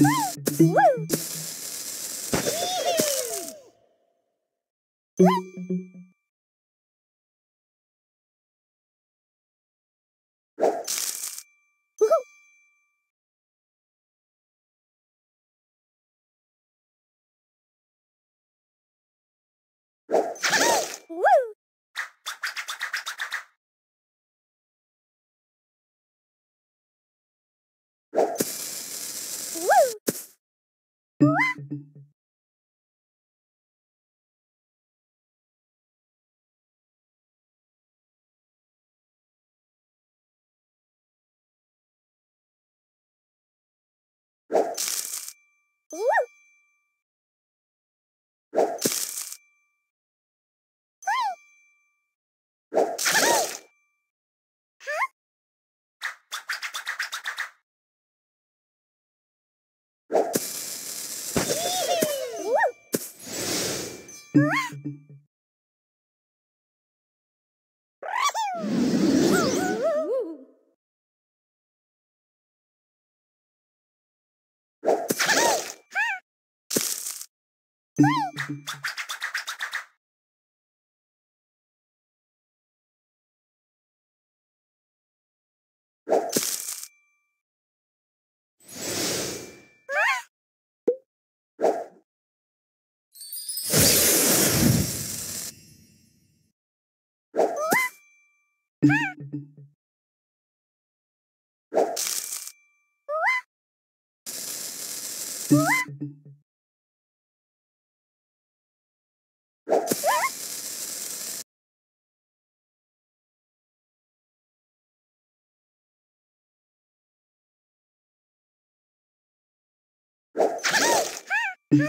you Woo! What? Woo!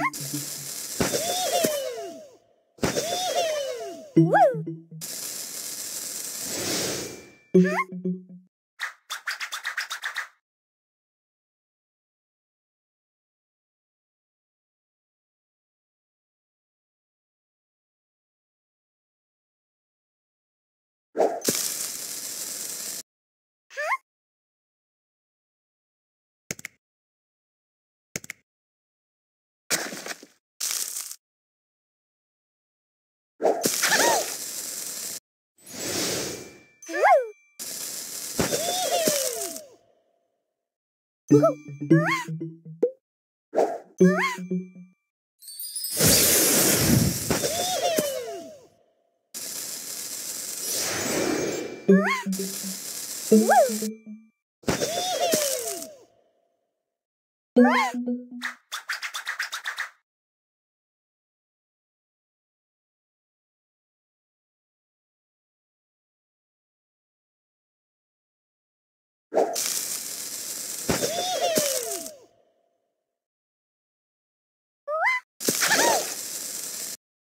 Woo!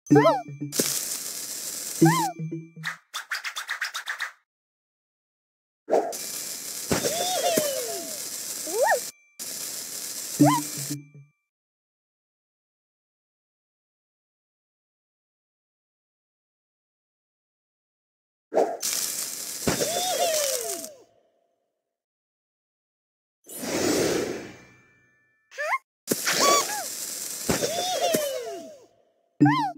What? Ah!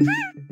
Woo!